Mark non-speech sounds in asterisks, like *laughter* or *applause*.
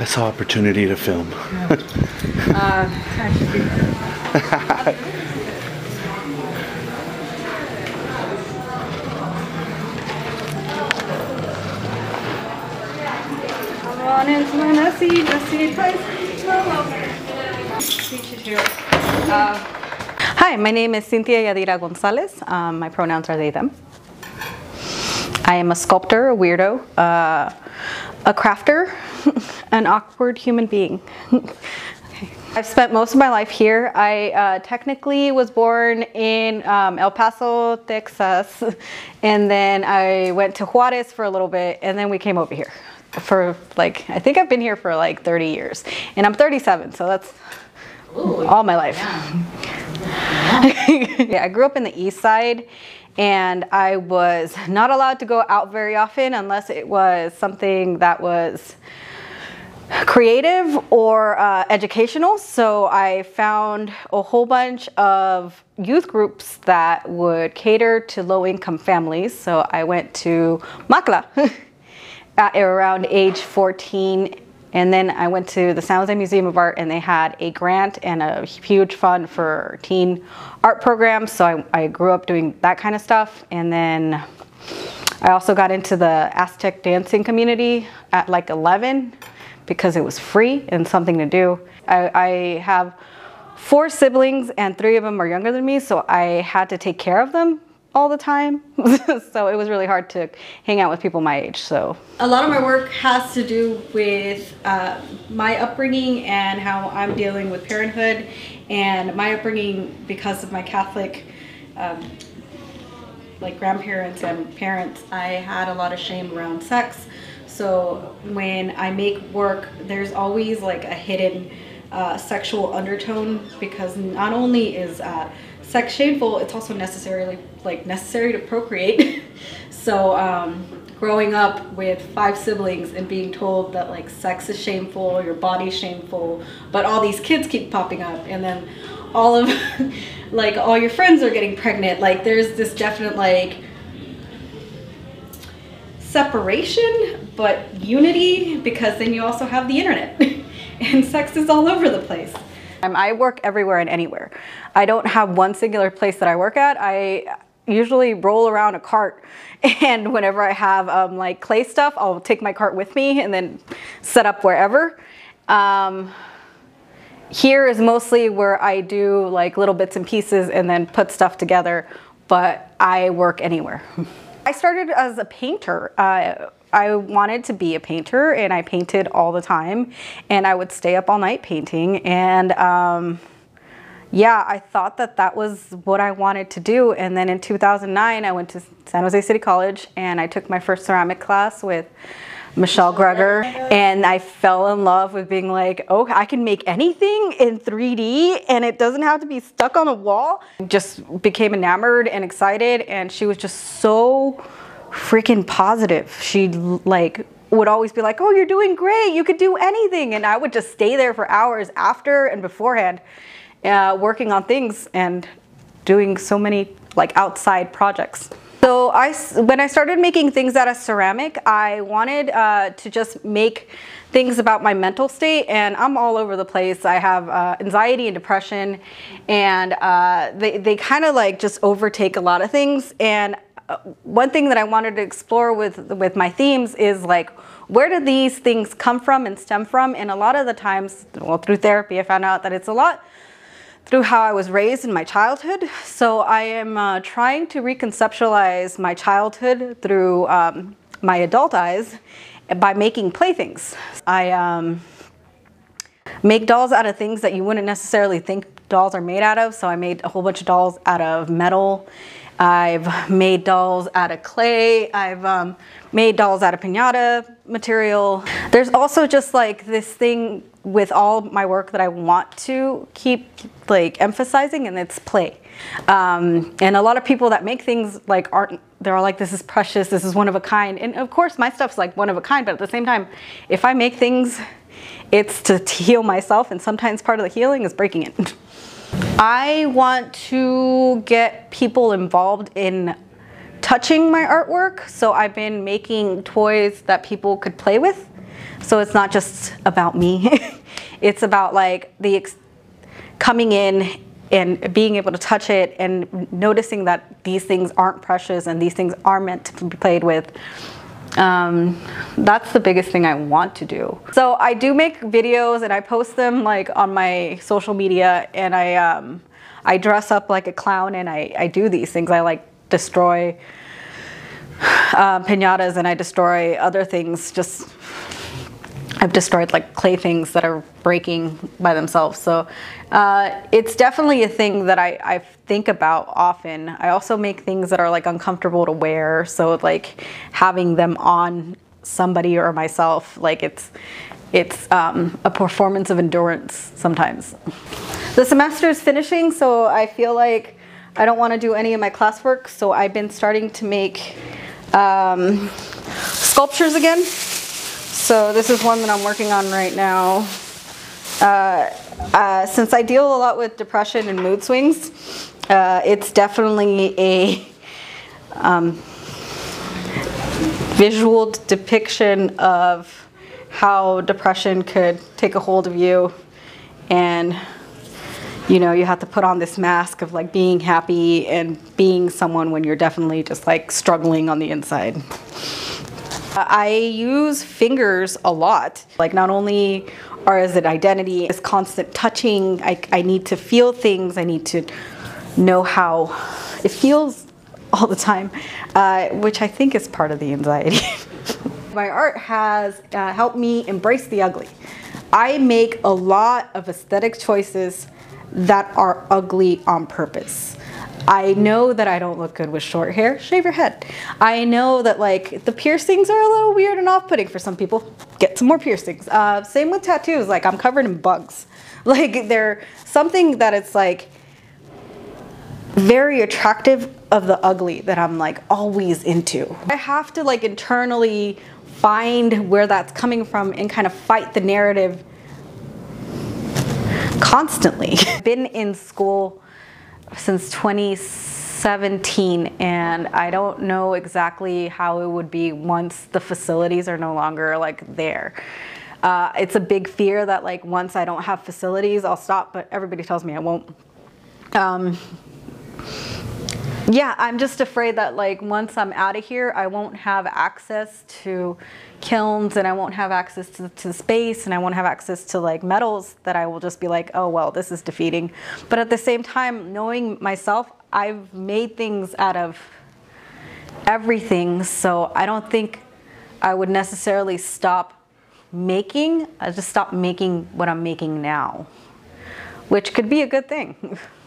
I saw opportunity to film. Come on into my messy, messy place. Uh, Hi, my name is Cynthia Yadira Gonzalez. Um, my pronouns are they, them. I am a sculptor, a weirdo, uh, a crafter, *laughs* an awkward human being. okay. *laughs* I've spent most of my life here. I uh, technically was born in um, El Paso, Texas, *laughs* and then I went to Juarez for a little bit, and then we came over here for like, I think I've been here for like 30 years, and I'm 37, so that's Ooh, all my life. yeah, I grew up in the east side and I was not allowed to go out very often unless it was something that was creative or uh, educational. So I found a whole bunch of youth groups that would cater to low income families. So I went to Macla *laughs* at around age 14 and then I went to the San Jose Museum of Art and they had a grant and a huge fund for teen art programs. So I, I grew up doing that kind of stuff. And then I also got into the Aztec dancing community at like 11 because it was free and something to do. I, I have four siblings and three of them are younger than me. So I had to take care of them all the time. *laughs* so it was really hard to hang out with people my age. So a lot of my work has to do with uh, my upbringing and how I'm dealing with parenthood and my upbringing because of my Catholic um, like grandparents and parents. I had a lot of shame around sex. So when I make work, there's always like a hidden uh, sexual undertone because not only is uh, sex shameful, it's also necessarily like necessary to procreate. *laughs* so um, growing up with five siblings and being told that like sex is shameful, your body's shameful, but all these kids keep popping up and then all of *laughs* like all your friends are getting pregnant. Like there's this definite like separation but unity because then you also have the internet *laughs* and sex is all over the place. I work everywhere and anywhere. I don't have one singular place that I work at. I usually roll around a cart *laughs* and whenever I have um, like clay stuff, I'll take my cart with me and then set up wherever. Um, here is mostly where I do like little bits and pieces and then put stuff together, but I work anywhere. *laughs* I started as a painter. Uh, I wanted to be a painter and I painted all the time and I would stay up all night painting and um, yeah, I thought that that was what I wanted to do. And then in 2009, I went to San Jose City College and I took my first ceramic class with Michelle Greger and I fell in love with being like, oh, I can make anything in 3D and it doesn't have to be stuck on a wall. Just became enamored and excited and she was just so freaking positive. She like would always be like, oh, you're doing great. You could do anything. And I would just stay there for hours after and beforehand uh, working on things and doing so many like outside projects. So I, when I started making things out of ceramic, I wanted uh, to just make things about my mental state and I'm all over the place. I have uh, anxiety and depression and uh, they, they kind of like just overtake a lot of things. And one thing that I wanted to explore with, with my themes is like, where do these things come from and stem from? And a lot of the times, well, through therapy, I found out that it's a lot through how I was raised in my childhood. So I am uh, trying to reconceptualize my childhood through um, my adult eyes by making playthings. I um, make dolls out of things that you wouldn't necessarily think dolls are made out of. So I made a whole bunch of dolls out of metal. I've made dolls out of clay. I've um, made dolls out of pinata material. There's also just like this thing with all my work that I want to keep like emphasizing and it's play. Um, and a lot of people that make things like aren't, they're all like, this is precious, this is one of a kind. And of course my stuff's like one of a kind, but at the same time, if I make things, it's to heal myself and sometimes part of the healing is breaking it. *laughs* I want to get people involved in touching my artwork. So I've been making toys that people could play with. So it's not just about me. *laughs* it's about like the ex- coming in and being able to touch it and noticing that these things aren't precious and these things are meant to be played with. Um, that's the biggest thing I want to do. So I do make videos and I post them like on my social media and I, um, I dress up like a clown and I, I do these things. I like destroy uh, pinatas and I destroy other things just I've destroyed like clay things that are breaking by themselves. So uh, it's definitely a thing that I, I think about often. I also make things that are like uncomfortable to wear. So like having them on somebody or myself, like it's, it's um, a performance of endurance sometimes. The semester is finishing, so I feel like I don't want to do any of my classwork. So I've been starting to make um, sculptures again. So this is one that I'm working on right now. Uh, uh, since I deal a lot with depression and mood swings, uh, it's definitely a um, visual depiction of how depression could take a hold of you and you know you have to put on this mask of like being happy and being someone when you're definitely just like struggling on the inside. I use fingers a lot. Like not only are as an identity, it's constant touching. I, I need to feel things. I need to know how it feels all the time, uh, which I think is part of the anxiety. *laughs* My art has uh, helped me embrace the ugly. I make a lot of aesthetic choices that are ugly on purpose. I know that I don't look good with short hair. Shave your head. I know that like the piercings are a little weird and off-putting for some people. Get some more piercings. Uh, same with tattoos. Like I'm covered in bugs. *laughs* Like they're something that it's like very attractive of the ugly that I'm like always into. I have to like internally find where that's coming from and kind of fight the narrative constantly. *laughs* Been in school since 2017 and I don't know exactly how it would be once the facilities are no longer like there. Uh, it's a big fear that like once I don't have facilities I'll stop but everybody tells me I won't. Um, yeah, I'm just afraid that like once I'm out of here, I won't have access to kilns and I won't have access to, to space and I won't have access to like metals that I will just be like, oh, well, this is defeating. But at the same time, knowing myself, I've made things out of everything. So I don't think I would necessarily stop making. I just stop making what I'm making now, which could be a good thing. *laughs*